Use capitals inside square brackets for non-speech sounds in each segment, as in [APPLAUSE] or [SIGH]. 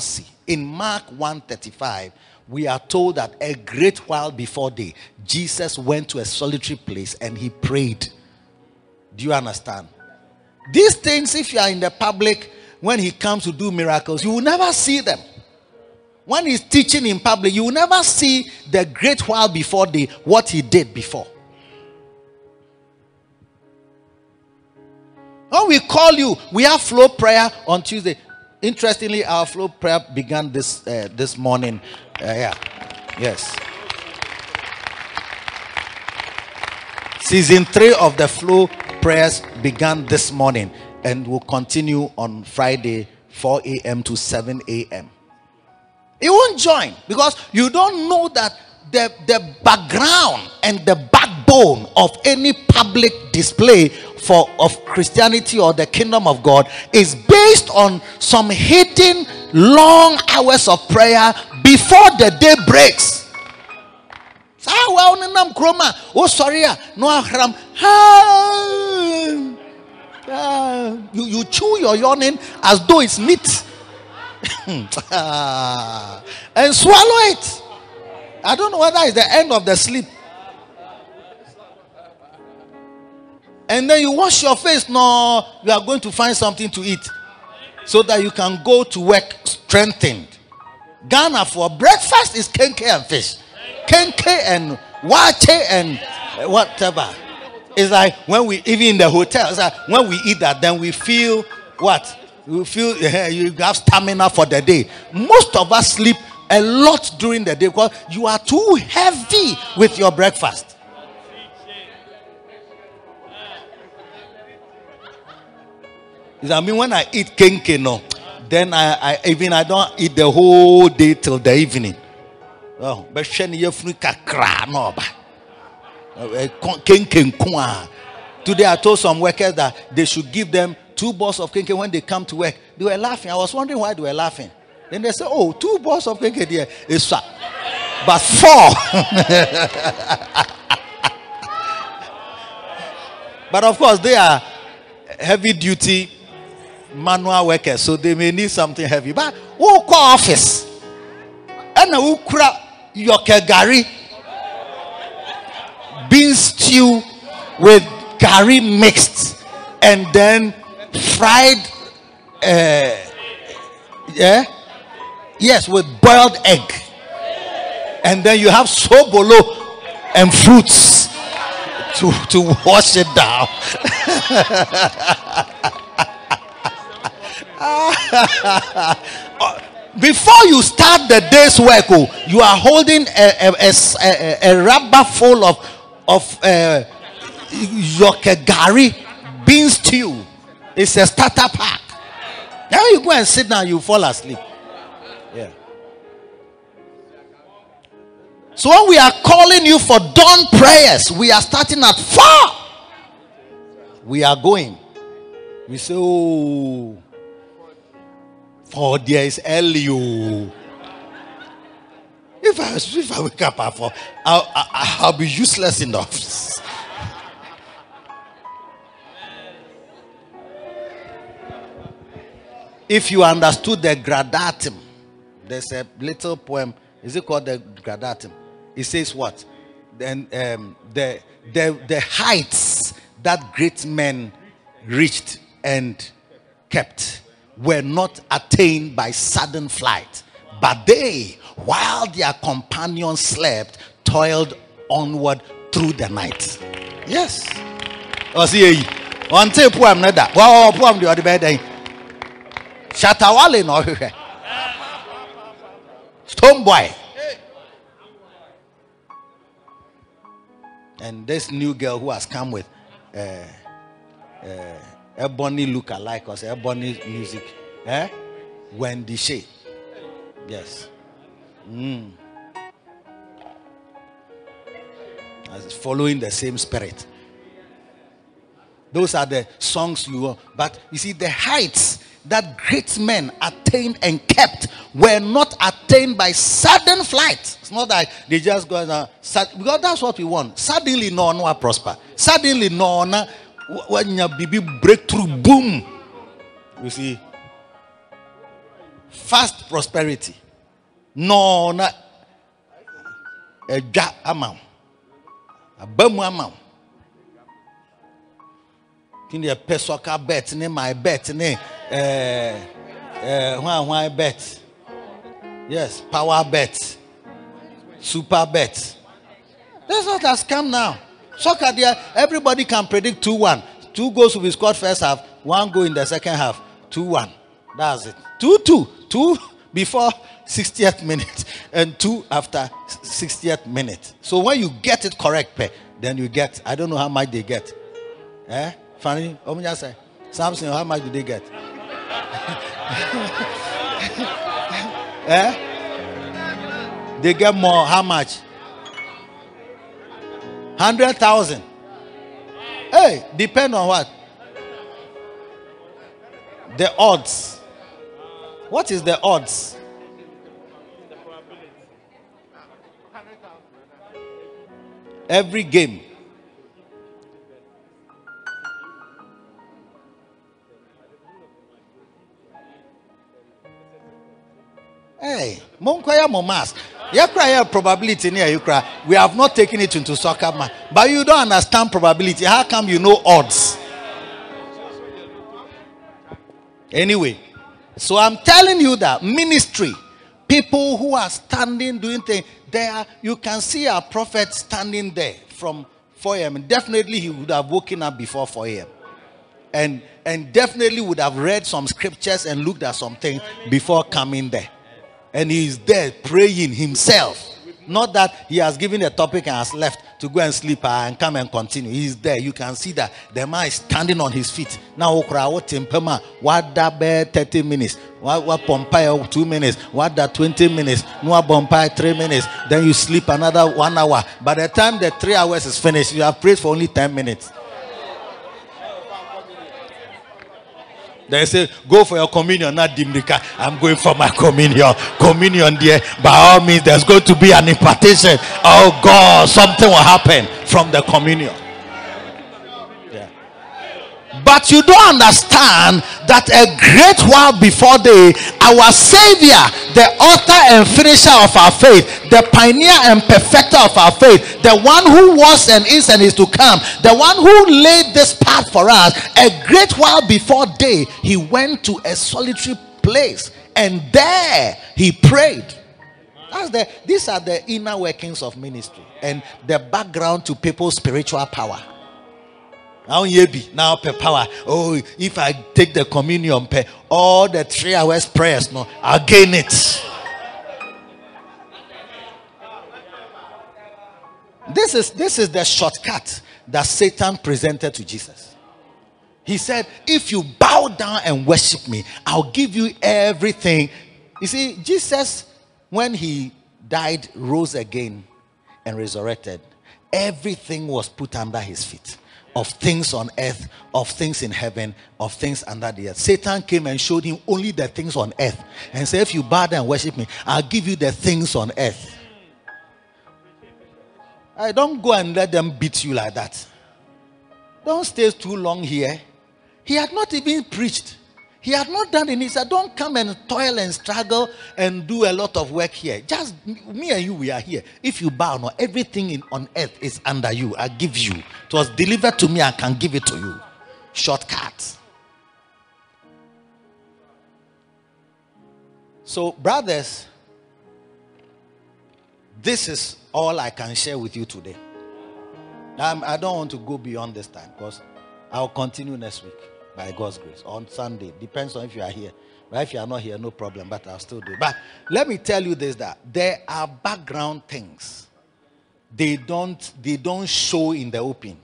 see. In Mark 135, we are told that a great while before day, Jesus went to a solitary place and he prayed. Do you understand? These things, if you are in the public, when he comes to do miracles, you will never see them. When he's teaching in public, you will never see the great while before day, what he did before. When we call you, we have flow prayer on Tuesday. Interestingly, our flow prayer began this uh, this morning. Uh, yeah, yes. Season three of the flow prayers began this morning and will continue on Friday, 4 a.m. to 7 a.m. You won't join because you don't know that the, the background and the backbone of any public display for of Christianity or the kingdom of God is based on some hidden long hours of prayer before the day breaks. You, you chew your yawning as though it's meat [LAUGHS] and swallow it. I don't know whether it's the end of the sleep. And then you wash your face. No, you are going to find something to eat so that you can go to work strengthened. Ghana for breakfast is kenke and fish, kenke and waakye and whatever. It's like when we even in the hotel. It's like when we eat that, then we feel what you feel [LAUGHS] you have stamina for the day. Most of us sleep a lot during the day because you are too heavy with your breakfast. I mean, when I eat kenke, no, then I, I even I don't eat the whole day till the evening. Oh, but kakra no ba. Eh, eh, kenke Today I told some workers that they should give them two balls of kenke when they come to work. They were laughing. I was wondering why they were laughing. Then they said, "Oh, two balls of kenke there is but four. [LAUGHS] but of course, they are heavy duty manual workers, so they may need something heavy. But who call office? And who crack your gari bean stew with gari mixed and then fried uh, yeah yes with boiled egg and then you have sobolo and fruits to to wash it down [LAUGHS] before you start the day's work, oh, you are holding a, a, a, a rubber full of of uh, yokegari bean stew. It's a starter pack. Now you go and sit down, you fall asleep. So when we are calling you for dawn prayers, we are starting at four. We are going. We say, oh. For there is Elio. Oh. If I, if I wake up at four, I'll, I'll, I'll be useless in the office. If you understood the gradatim, there's a little poem. Is it called the gradatim? It says what? Then um, the the the heights that great men reached and kept were not attained by sudden flight, but they, while their companions slept, toiled onward through the night. Yes. See, until poem nada. Wow, poem the other bed. Shatta Wale no [LAUGHS] Stonebwoy. And this new girl who has come with uh, uh, Ebony look alike or Ebony music. Eh? Wendy Shay. Yes. Mm. Following the same spirit. Those are the songs you want. But you see, the heights that great men attained and kept were not attained by sudden flight. It's not that they just go and because that's what we want. Suddenly, no one will prosper. Suddenly, no one when your baby breakthrough, boom. You see, fast prosperity no na wo aba mu ama wo nti deɛ pɛ soccer bet ne my bet ne ɛɛ hwan hwan bet yes power bet. Super bet. That's what has come now. Soccer there everybody can predict 2 1. Two goals will be scored first half one goal in the second half two one. That's it. 2 2. 2 before 60th minute [LAUGHS] and two after 60th minute. So when you get it correct then you get i don't know how much they get. Eh? Funny omunya say samson how much do they get [LAUGHS] eh? They get more. How much? 100,000 hey depend on what? The odds. What is the odds? Every game. Hey, Monkwaya Momas. Yeah, probability near you cry. We have not taken it into soccer, man. But you don't understand probability. How come you know odds? Anyway, so I'm telling you that ministry, people who are standing doing things, there you can see a prophet standing there from 4 a.m. Definitely he would have woken up before 4 a.m. And and definitely would have read some scriptures and looked at something before coming there. And he's there praying himself. Not that he has given a topic and has left to go and sleep uh, and come and continue. He's there. You can see that the man is standing on his feet. Now, what tempema? What that 30 minutes? What what pompire two minutes? What that 20 minutes? No pompire three minutes. Then you sleep another one hour. By the time the three hours is finished, you have prayed for only 10 minutes. They say, go for your communion, not dimrika. I'm going for my communion. Communion there. By all means, there's going to be an impartation. Oh God, something will happen from the communion. But you don't understand that a great while before day, our Savior, the author and finisher of our faith, the pioneer and perfecter of our faith, the one who was and is and is to come, the one who laid this path for us, a great while before day, he went to a solitary place and there he prayed. That's the, these are the inner workings of ministry and the background to people's spiritual power. Now per power. Oh, if I take the communion per all the three hours prayers, no, I'll gain it. This is this is the shortcut that Satan presented to Jesus. He said, If you bow down and worship me, I'll give you everything. You see, Jesus, when he died, rose again, and resurrected, everything was put under his feet of things on earth, of things in heaven, of things under the earth. Satan came and showed him only the things on earth and said, If you bow down and worship me, I'll give you the things on earth. I don't go and let them beat you like that. Don't stay too long here. He had not even preached. He had not done it. He said, Don't come and toil and struggle and do a lot of work here. Just me and you, we are here. If you bow now, everything in, on earth is under you. I give you. It was delivered to me, I can give it to you. Shortcut. So, brothers, this is all I can share with you today. I don't want to go beyond this time because I'll continue next week by God's grace on Sunday. Depends on if you are here. But if you are not here, no problem, but I'll still do. But let me tell you this that there are background things. They don't they don't show in the open.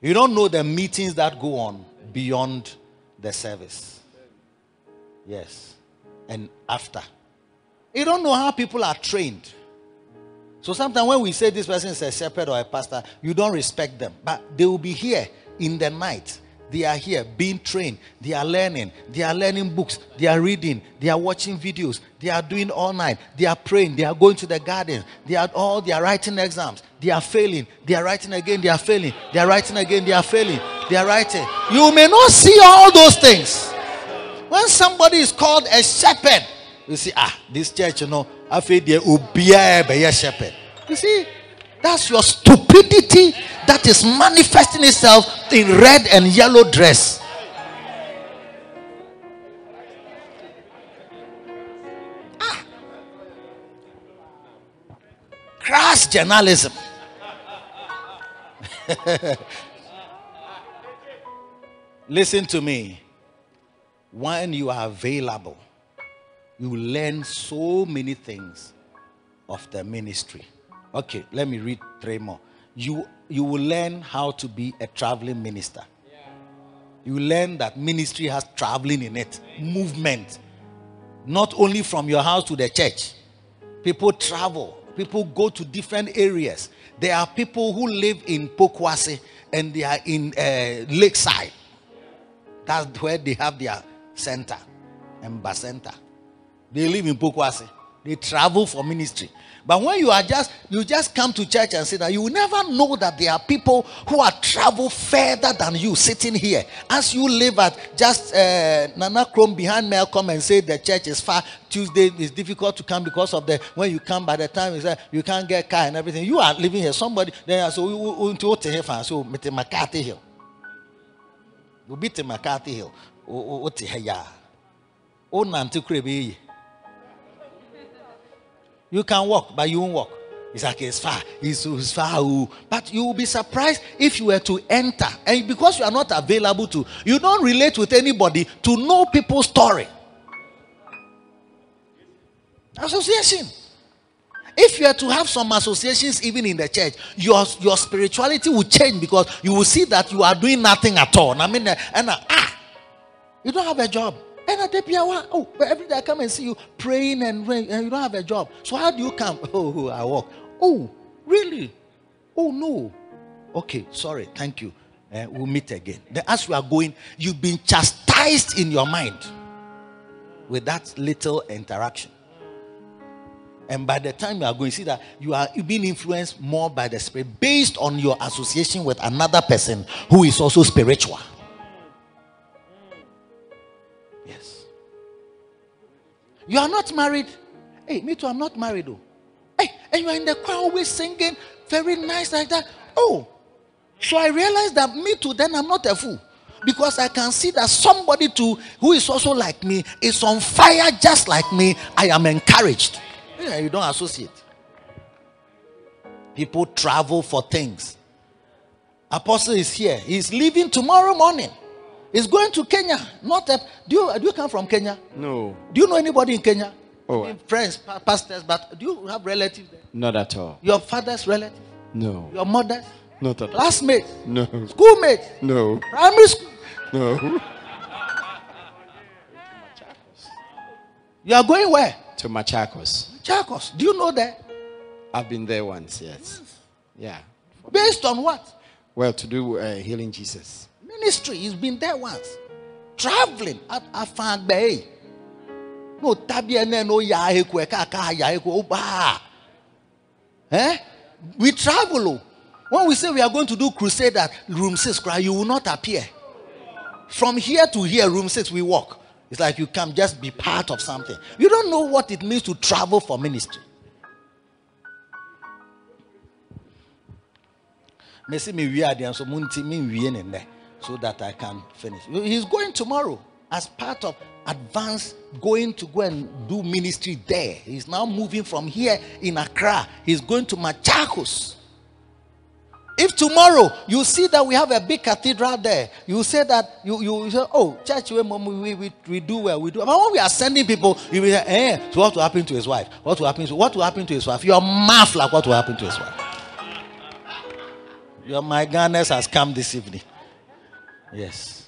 You don't know the meetings that go on beyond the service. Yes. And after. You don't know how people are trained. So sometimes when we say this person is a shepherd or a pastor, you don't respect them. But they will be here in the night they are here being trained. They are learning. They are learning books. They are reading. They are watching videos. They are doing all night. They are praying. They are going to the garden. They are all they are writing exams. They are failing. They are writing again. They are failing. They are writing again. They are failing. They are writing. You may not see all those things. When somebody is called a shepherd, you see, ah, this church, you know, I feel the ubia be a shepherd. You see, that's your stupidity that is manifesting itself in red and yellow dress. Ah. Crass journalism. [LAUGHS] Listen to me. When you are available, you learn so many things of the ministry. Okay, let me read three more. You you will learn how to be a traveling minister. You learn that ministry has traveling in it, movement. Not only from your house to the church. People travel. People go to different areas. There are people who live in Pokuase and they are in uh, Lakeside. That's where they have their center, Emba Center. They live in Pokuase. They travel for ministry. But when you are just you just come to church and say that you will never know that there are people who are travel further than you sitting here. As you live at just uh, Nana Chrome behind Malcolm and say the church is far. Tuesday is difficult to come because of the when you come by the time you say you can't get car and everything. You are living here. Somebody then so we want to here so Mr. McCarthy Hill. You beat McCarthy Hill. What here ya? Oh, Nanti Krebi. You can walk, but you won't walk. It's like it's far. It's, it's far. oh. But you will be surprised if you were to enter. And because you are not available to, you don't relate with anybody to know people's story. Association. If you are to have some associations even in the church, your, your spirituality will change because you will see that you are doing nothing at all. I mean, and ah, you don't have a job. And people, oh, but every day I come and see you praying and, and you don't have a job. So how do you come? [LAUGHS] Oh, I walk. Oh, really? Oh, no. Okay, sorry. Thank you. Uh, we'll meet again. Then as we are going, you've been chastised in your mind with that little interaction. And by the time you are going, see that you are being influenced more by the spirit based on your association with another person who is also spiritual. You are not married. Hey, me too, I'm not married though. Hey, and you are in the choir always singing very nice like that. Oh, so I realized that me too, then I'm not a fool. Because I can see that somebody too who is also like me is on fire just like me. I am encouraged. Yeah, you don't associate. People travel for things. Apostle is here. He's leaving tomorrow morning. He's going to Kenya. Not a, do you do you come from Kenya? No, Do you know anybody in Kenya? Oh. Any friends, pa- pastors, but do you have relatives there? not at all. Your father's relative? No, your mother's, not at all. classmates, No, schoolmates, no, primary school. no. [LAUGHS] You are going where? to Machakos. Chacos. Do you know that? I've been there once, yes. Yeah. Based on what? Well, to do uh, Healing Jesus. Ministry. He's been there once. Traveling at Bay. No tabia ne no ya ya oba. Eh? We travel. oh. When we say we are going to do crusade at room 6, cry, you will not appear. From here to here, room 6, we walk. It's like you can just be part of something. You don't know what it means to travel for ministry. Messi me we are so munti me in there so that I can finish. He's going tomorrow as part of advance going to go and do ministry there. He's now moving from here in Accra. He's going to Machakos. If tomorrow you see that we have a big cathedral there, you say that you, you say, Oh, church, we, we, we, we do well, we do. But when we are sending people, you will say, Eh, so what will happen to his wife? What will happen to what will happen to his wife? Your mouth like what will happen to his wife. Your my Ghana has come this evening. Yes.